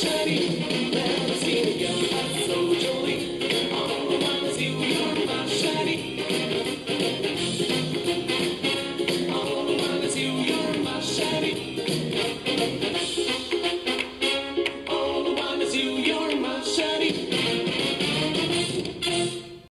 Shari, never seen a girl so jolly.